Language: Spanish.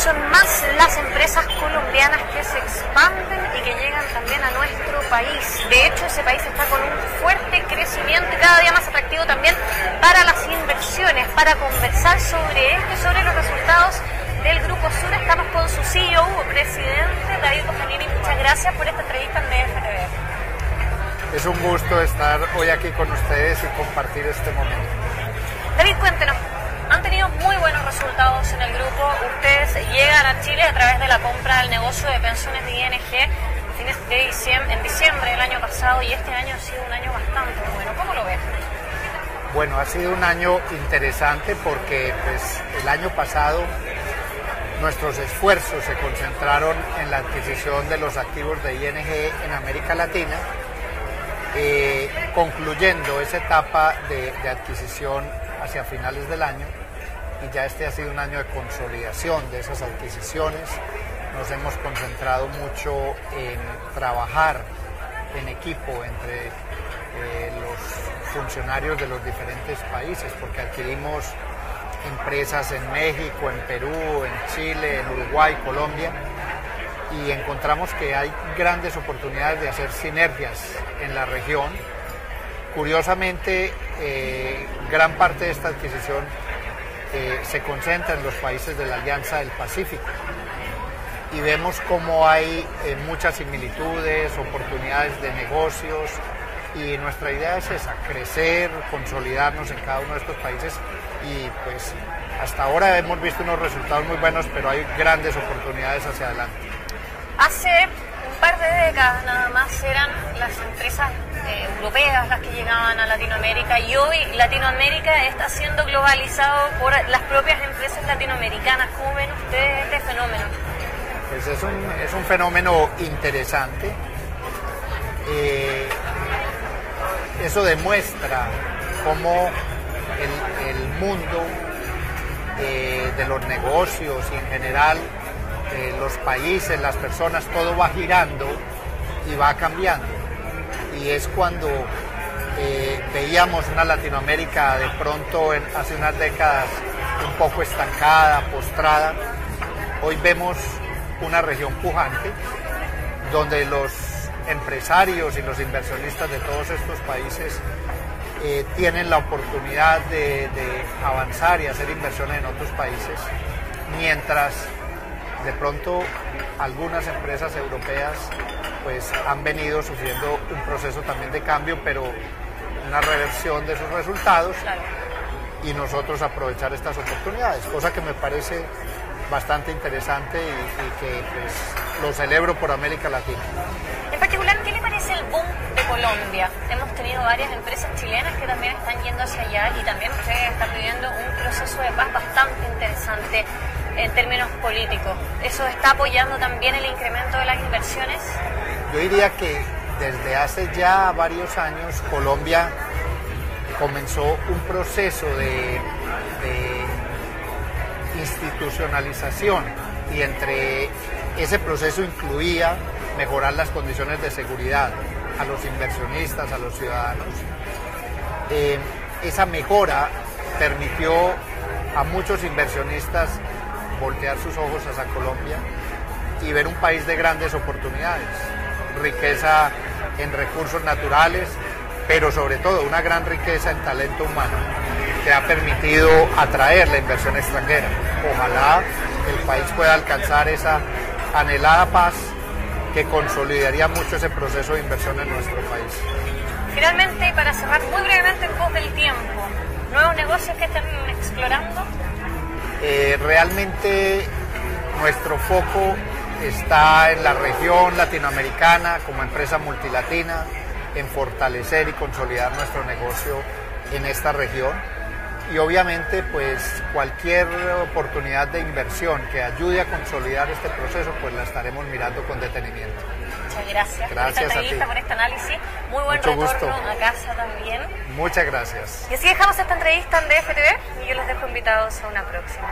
son más las empresas colombianas que se expanden y que llegan también a nuestro país. De hecho, ese país está con un fuerte crecimiento y cada día más atractivo también para las inversiones. Para conversar sobre esto y sobre los resultados del Grupo Sur, estamos con su CEO, presidente David Cojanini. Muchas gracias por esta entrevista en DFTV. Es un gusto estar hoy aquí con ustedes y compartir este momento. David, cuéntenos, A través de la compra del negocio de pensiones de ING en diciembre del año pasado y este año ha sido un año bastante bueno. ¿Cómo lo ves? Bueno, ha sido un año interesante porque pues, el año pasado nuestros esfuerzos se concentraron en la adquisición de los activos de ING en América Latina, eh, concluyendo esa etapa de adquisición hacia finales del año y ya este ha sido un año de consolidación de esas adquisiciones. Nos hemos concentrado mucho en trabajar en equipo entre eh, los funcionarios de los diferentes países, porque adquirimos empresas en México, en Perú, en Chile, en Uruguay, Colombia, y encontramos que hay grandes oportunidades de hacer sinergias en la región. Curiosamente, eh, gran parte de esta adquisición eh, se concentra en los países de la Alianza del Pacífico y vemos cómo hay eh, muchas similitudes, oportunidades de negocios y nuestra idea es esa, crecer, consolidarnos en cada uno de estos países y pues hasta ahora hemos visto unos resultados muy buenos, pero hay grandes oportunidades hacia adelante. Hace un par de décadas nada más eran las empresas eh, europeas las que llegaban a Latinoamérica y hoy Latinoamérica está siendo globalizado por las propias empresas latinoamericanas. ¿Cómo ven ustedes este fenómeno? Pues es un, es un fenómeno interesante. Eh, eso demuestra cómo el, mundo eh, de los negocios y en general los países, las personas, todo va girando y va cambiando y es cuando eh, veíamos una Latinoamérica de pronto hace unas décadas un poco estancada, postrada. Hoy vemos una región pujante donde los empresarios y los inversionistas de todos estos países eh, tienen la oportunidad de, avanzar y hacer inversiones en otros países, mientras de pronto algunas empresas europeas pues han venido sufriendo un proceso también de cambio, pero una reversión de sus resultados y nosotros aprovechar estas oportunidades, cosa que me parece bastante interesante y, que pues, lo celebro por América Latina. En particular, ¿qué le parece el boom de Colombia? Hemos tenido varias empresas chilenas que también están yendo hacia allá y también ustedes están viviendo un proceso de paz bastante interesante en términos políticos. ¿Eso está apoyando también el incremento de las inversiones? Yo diría que desde hace ya varios años Colombia comenzó un proceso de, institucionalización y entre ese proceso incluía mejorar las condiciones de seguridad a los inversionistas, a los ciudadanos. Eh, esa mejora permitió a muchos inversionistas voltear sus ojos hacia Colombia y ver un país de grandes oportunidades, riqueza en recursos naturales, pero sobre todo una gran riqueza en talento humano que ha permitido atraer la inversión extranjera. Ojalá el país pueda alcanzar esa anhelada paz que consolidaría mucho ese proceso de inversión en nuestro país. Finalmente, para cerrar muy brevemente en pos del tiempo, Eh, realmente nuestro foco está en la región latinoamericana como empresa multilatina, en fortalecer y consolidar nuestro negocio en esta región y obviamente pues cualquier oportunidad de inversión que ayude a consolidar este proceso pues la estaremos mirando con detenimiento. Muchas gracias, gracias por esta entrevista, por este análisis. Muy buen Mucho retorno gusto. a casa también. Muchas gracias. Y así dejamos esta entrevista en DFTV y yo los dejo invitados a una próxima.